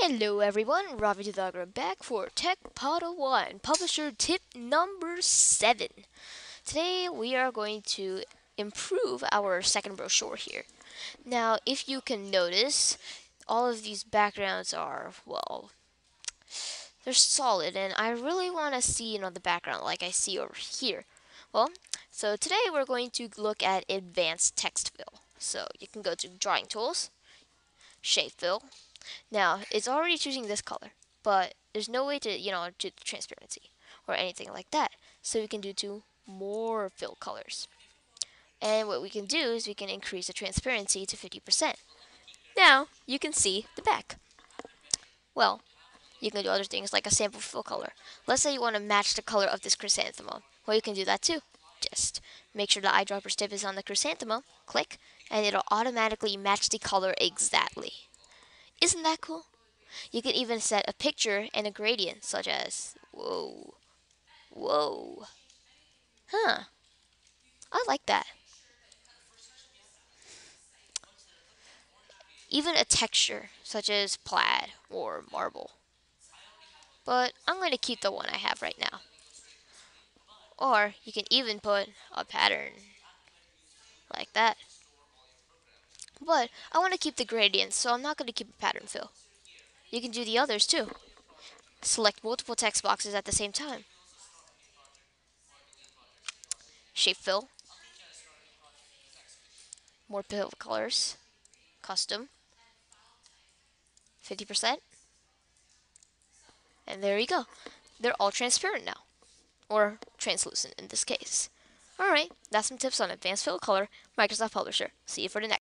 Hello everyone, Ravi Didagra back for Tech Pod 1, publisher tip number 7. Today we are going to improve our second brochure here. Now if you can notice, all of these backgrounds are, well, they're solid and I really want to see you know, the background like I see over here. Well, so today we're going to look at advanced text fill. So you can go to drawing tools, shape fill, now, it's already choosing this color, but there's no way to, you know, do transparency or anything like that. So we can do two more fill colors. And what we can do is we can increase the transparency to 50%. Now, you can see the back. Well, you can do other things like a sample fill color. Let's say you want to match the color of this chrysanthemum. Well, you can do that too. Just make sure the eyedropper tip is on the chrysanthemum, click, and it'll automatically match the color exactly. Isn't that cool? You can even set a picture and a gradient, such as, whoa, whoa. Huh. I like that. Even a texture, such as plaid or marble. But I'm going to keep the one I have right now. Or you can even put a pattern like that. But I want to keep the gradients, so I'm not going to keep a pattern fill. You can do the others too. Select multiple text boxes at the same time. Shape fill. More fill colors. Custom. 50%. And there you go. They're all transparent now. Or translucent in this case. Alright, that's some tips on advanced fill color, Microsoft Publisher. See you for the next